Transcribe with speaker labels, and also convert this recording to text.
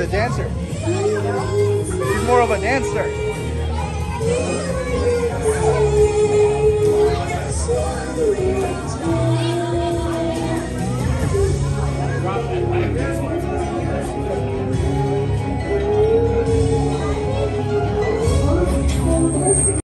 Speaker 1: a dancer. She's more of a dancer.